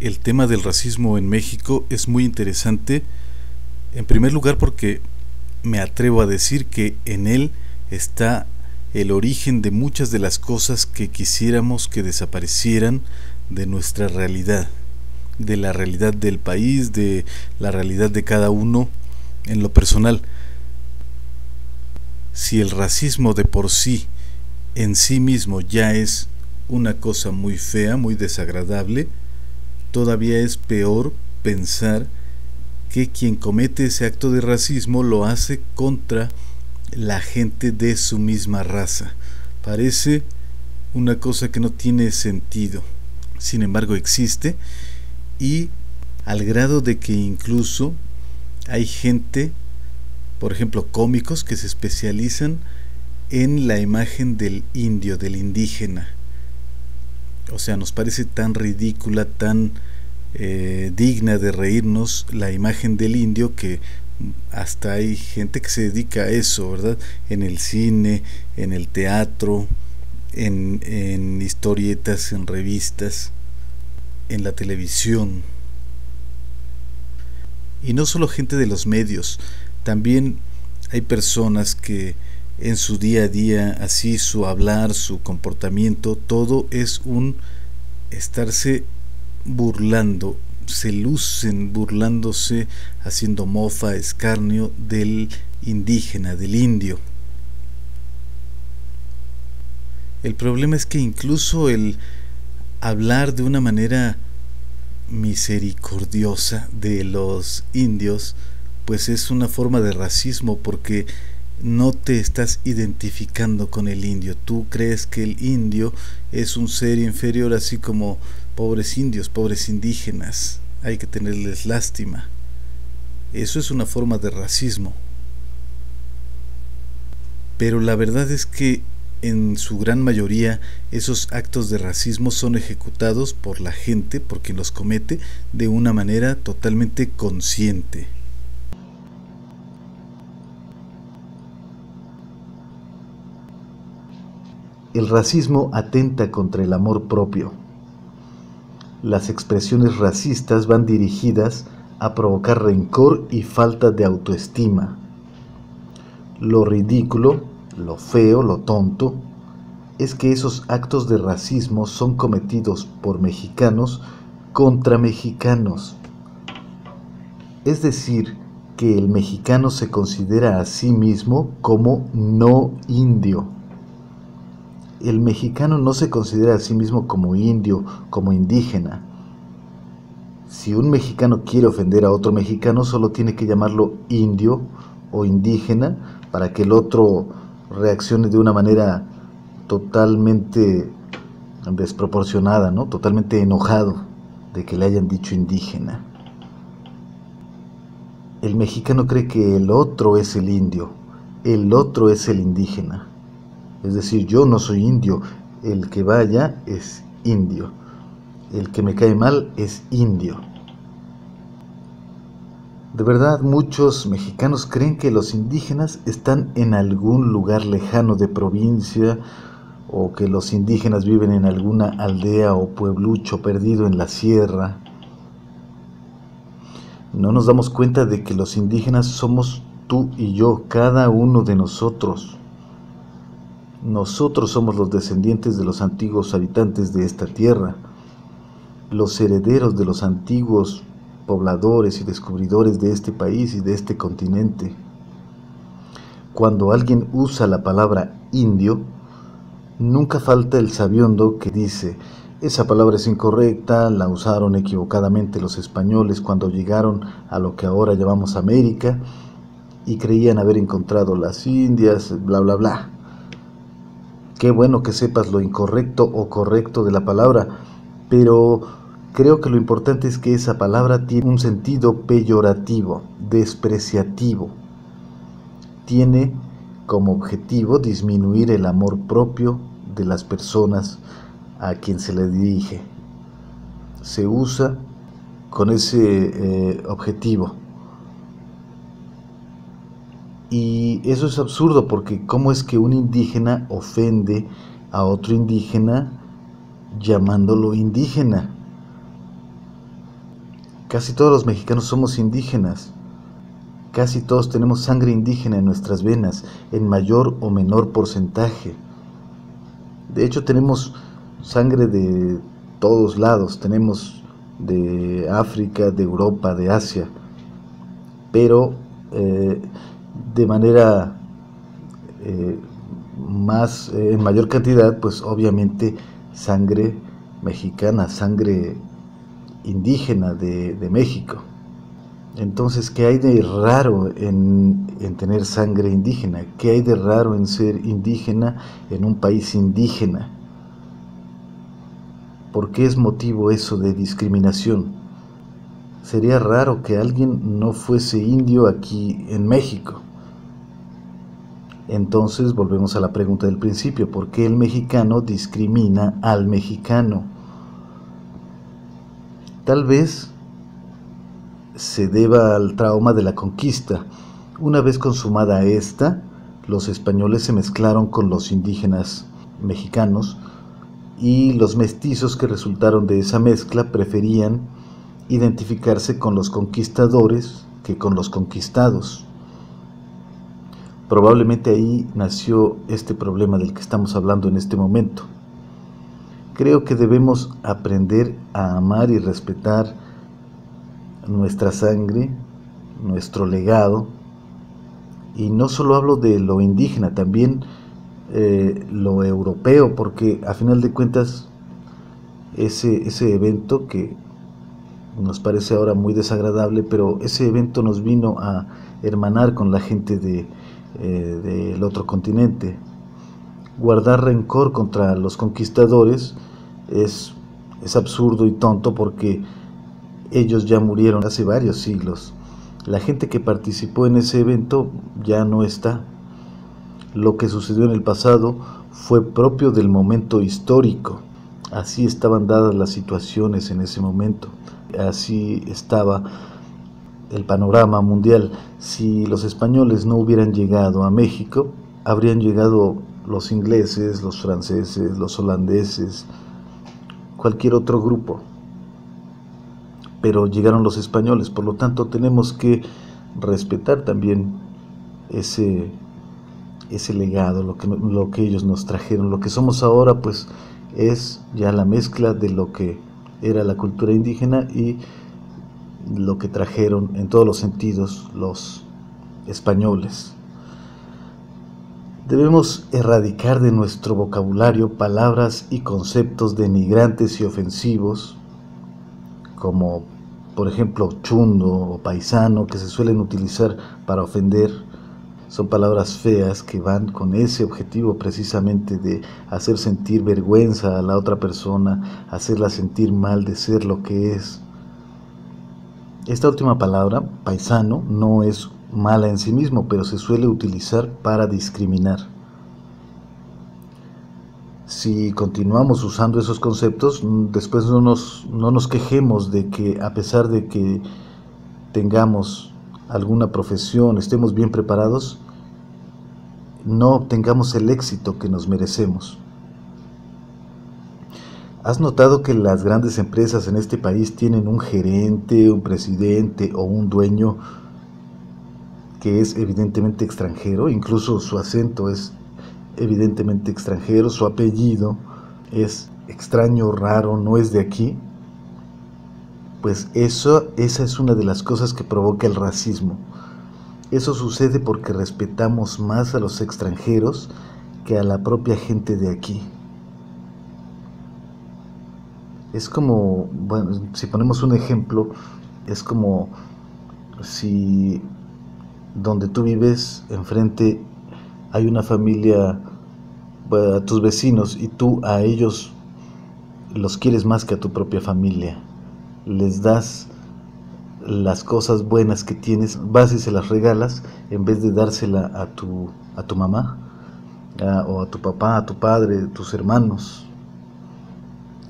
el tema del racismo en México es muy interesante, en primer lugar porque me atrevo a decir que en él está el origen de muchas de las cosas que quisiéramos que desaparecieran de nuestra realidad, de la realidad del país, de la realidad de cada uno en lo personal. Si el racismo de por sí, en sí mismo, ya es una cosa muy fea, muy desagradable, todavía es peor pensar que quien comete ese acto de racismo lo hace contra la gente de su misma raza. Parece una cosa que no tiene sentido. Sin embargo, existe y al grado de que incluso hay gente, por ejemplo, cómicos que se especializan en la imagen del indio, del indígena. O sea, nos parece tan ridícula, tan eh, digna de reírnos la imagen del indio que hasta hay gente que se dedica a eso, ¿verdad? En el cine, en el teatro, en, en historietas, en revistas, en la televisión. Y no solo gente de los medios, también hay personas que en su día a día, así su hablar, su comportamiento, todo es un estarse burlando, se lucen burlándose, haciendo mofa, escarnio del indígena, del indio. El problema es que incluso el hablar de una manera misericordiosa de los indios, pues es una forma de racismo porque no te estás identificando con el indio. Tú crees que el indio es un ser inferior, así como pobres indios, pobres indígenas. Hay que tenerles lástima. Eso es una forma de racismo. Pero la verdad es que en su gran mayoría esos actos de racismo son ejecutados por la gente, por quien los comete, de una manera totalmente consciente. El racismo atenta contra el amor propio. Las expresiones racistas van dirigidas a provocar rencor y falta de autoestima. Lo ridículo, lo feo, lo tonto, es que esos actos de racismo son cometidos por mexicanos contra mexicanos. Es decir, que el mexicano se considera a sí mismo como no indio el mexicano no se considera a sí mismo como indio, como indígena. Si un mexicano quiere ofender a otro mexicano, solo tiene que llamarlo indio o indígena para que el otro reaccione de una manera totalmente desproporcionada, ¿no? Totalmente enojado de que le hayan dicho indígena. El mexicano cree que el otro es el indio, el otro es el indígena. Es decir, yo no soy indio, el que vaya es indio, el que me cae mal es indio. De verdad, muchos mexicanos creen que los indígenas están en algún lugar lejano de provincia o que los indígenas viven en alguna aldea o pueblucho perdido en la sierra. No nos damos cuenta de que los indígenas somos tú y yo, cada uno de nosotros. Nosotros somos los descendientes de los antiguos habitantes de esta tierra, los herederos de los antiguos pobladores y descubridores de este país y de este continente. Cuando alguien usa la palabra indio, nunca falta el sabiondo que dice, esa palabra es incorrecta, la usaron equivocadamente los españoles cuando llegaron a lo que ahora llamamos América y creían haber encontrado las Indias, bla, bla, bla. Qué bueno que sepas lo incorrecto o correcto de la palabra, pero creo que lo importante es que esa palabra tiene un sentido peyorativo, despreciativo. Tiene como objetivo disminuir el amor propio de las personas a quien se le dirige. Se usa con ese eh, objetivo. Y eso es absurdo porque ¿cómo es que un indígena ofende a otro indígena llamándolo indígena? Casi todos los mexicanos somos indígenas. Casi todos tenemos sangre indígena en nuestras venas, en mayor o menor porcentaje. De hecho, tenemos sangre de todos lados. Tenemos de África, de Europa, de Asia. Pero eh, de manera eh, más, eh, en mayor cantidad, pues obviamente sangre mexicana, sangre indígena de, México. Entonces, ¿qué hay de raro en, en, tener sangre indígena? ¿Qué hay de raro en ser indígena en un país indígena? ¿Por qué es motivo eso de discriminación? Sería raro que alguien no fuese indio aquí en México. Entonces volvemos a la pregunta del principio, ¿por qué el mexicano discrimina al mexicano? Tal vez se deba al trauma de la conquista. Una vez consumada esta, los españoles se mezclaron con los indígenas mexicanos y los mestizos que resultaron de esa mezcla preferían identificarse con los conquistadores que con los conquistados. Probablemente ahí nació este problema del que estamos hablando en este momento. Creo que debemos aprender a amar y respetar nuestra sangre, nuestro legado, y no solo hablo de lo indígena, también eh, lo europeo, porque a final de cuentas ese, ese evento que nos parece ahora muy desagradable, pero ese evento nos vino a hermanar con la gente de, eh, del otro continente. Guardar rencor contra los conquistadores es, es absurdo y tonto porque ellos ya murieron hace varios siglos. La gente que participó en ese evento ya no está. Lo que sucedió en el pasado fue propio del momento histórico. Así estaban dadas las situaciones en ese momento. Así estaba el panorama mundial. Si los españoles no hubieran llegado a México, habrían llegado los ingleses, los franceses, los holandeses, cualquier otro grupo. Pero llegaron los españoles, por lo tanto tenemos que respetar también ese, ese legado, lo que, lo que ellos nos trajeron. Lo que somos ahora pues es ya la mezcla de lo que era la cultura indígena y lo que trajeron en todos los sentidos los españoles. Debemos erradicar de nuestro vocabulario palabras y conceptos denigrantes y ofensivos, como por ejemplo chundo o paisano, que se suelen utilizar para ofender. Son palabras feas que van con ese objetivo precisamente de hacer sentir vergüenza a la otra persona, hacerla sentir mal de ser lo que es. Esta última palabra, paisano, no es mala en sí mismo, pero se suele utilizar para discriminar. Si continuamos usando esos conceptos, después no nos, no nos quejemos de que a pesar de que tengamos alguna profesión, estemos bien preparados, no obtengamos el éxito que nos merecemos. ¿Has notado que las grandes empresas en este país tienen un gerente, un presidente o un dueño que es evidentemente extranjero? Incluso su acento es evidentemente extranjero, su apellido es extraño, raro, no es de aquí. Pues eso, esa es una de las cosas que provoca el racismo. Eso sucede porque respetamos más a los extranjeros que a la propia gente de aquí. Es como, bueno, si ponemos un ejemplo, es como si donde tú vives enfrente hay una familia, a tus vecinos y tú a ellos los quieres más que a tu propia familia. Les das las cosas buenas que tienes, vas y se las regalas en vez de dársela a tu, a tu mamá o a tu papá, a tu padre, a tus hermanos.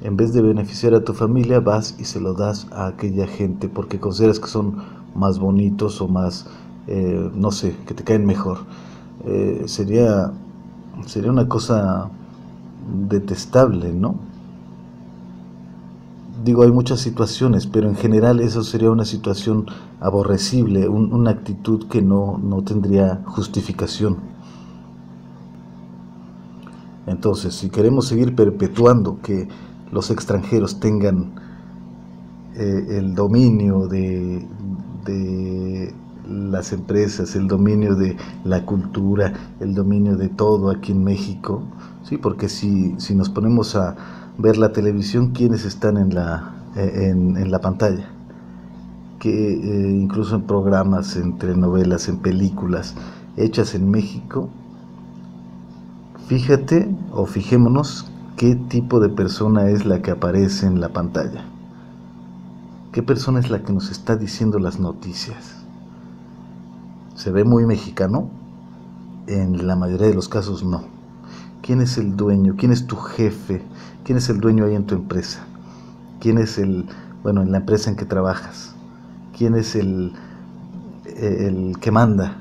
En vez de beneficiar a tu familia, vas y se lo das a aquella gente porque consideras que son más bonitos o más, eh, no sé, que te caen mejor. Eh, sería, sería una cosa detestable, ¿no? Digo, hay muchas situaciones, pero en general eso sería una situación aborrecible, una actitud que no, no tendría justificación. Entonces, si queremos seguir perpetuando que los extranjeros tengan eh, el dominio de, de las empresas, el dominio de la cultura, el dominio de todo aquí en México, sí, porque si, si nos ponemos a ver la televisión, ¿quiénes están en la, eh, en, la pantalla? Que eh, incluso en programas, entre novelas, en películas hechas en México, fíjate o fijémonos qué tipo de persona es la que aparece en la pantalla. ¿Qué persona es la que nos está diciendo las noticias? ¿Se ve muy mexicano? En la mayoría de los casos no. ¿Quién es el dueño? ¿Quién es tu jefe? ¿Quién es el dueño ahí en tu empresa? ¿Quién es el, bueno, en la empresa en que trabajas? ¿Quién es el, el que manda?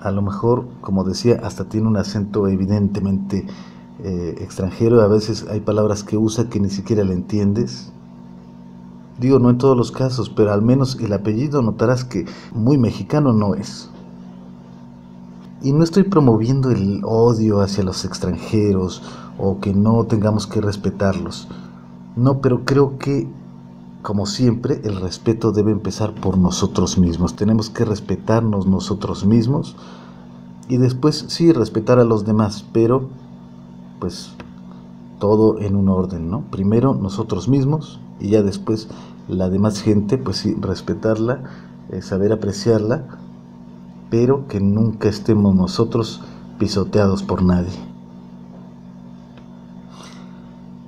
A lo mejor, como decía, hasta tiene un acento evidentemente eh, extranjero. A veces hay palabras que usa que ni siquiera le entiendes. Digo, no en todos los casos, pero al menos el apellido notarás que muy mexicano no es. Y no estoy promoviendo el odio hacia los extranjeros o que no tengamos que respetarlos. No, pero creo que, como siempre, el respeto debe empezar por nosotros mismos. Tenemos que respetarnos nosotros mismos y después sí respetar a los demás, pero pues todo en un orden, ¿no? Primero nosotros mismos y ya después la demás gente, pues sí, respetarla, eh, saber apreciarla, pero que nunca estemos nosotros pisoteados por nadie.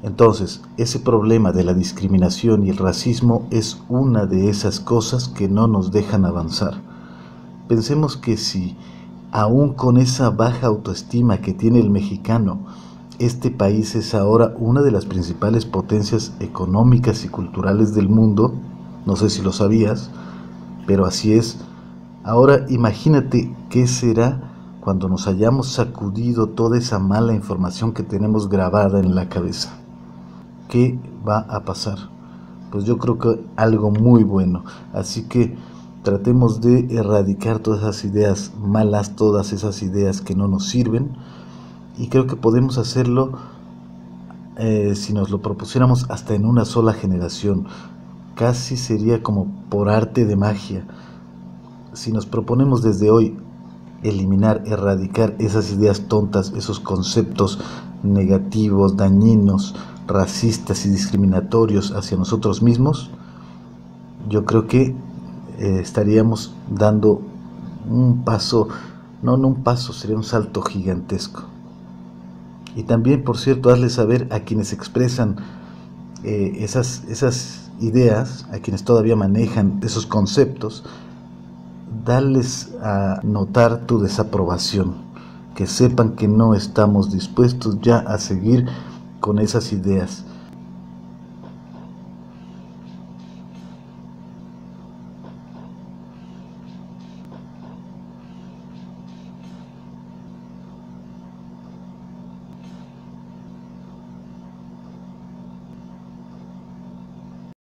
Entonces, ese problema de la discriminación y el racismo es una de esas cosas que no nos dejan avanzar. Pensemos que si, aún con esa baja autoestima que tiene el mexicano, este país es ahora una de las principales potencias económicas y culturales del mundo, no sé si lo sabías, pero así es. Ahora imagínate qué será cuando nos hayamos sacudido toda esa mala información que tenemos grabada en la cabeza. ¿Qué va a pasar? Pues yo creo que algo muy bueno. Así que tratemos de erradicar todas esas ideas malas, todas esas ideas que no nos sirven y creo que podemos hacerlo eh, si nos lo propusiéramos hasta en una sola generación. Casi sería como por arte de magia. Si nos proponemos desde hoy eliminar, erradicar esas ideas tontas, esos conceptos negativos, dañinos, racistas y discriminatorios hacia nosotros mismos, yo creo que eh, estaríamos dando un paso, no, no un paso, sería un salto gigantesco. Y también, por cierto, hazle saber a quienes expresan eh, esas, esas ideas, a quienes todavía manejan esos conceptos, darles a notar tu desaprobación, que sepan que no estamos dispuestos ya a seguir con esas ideas.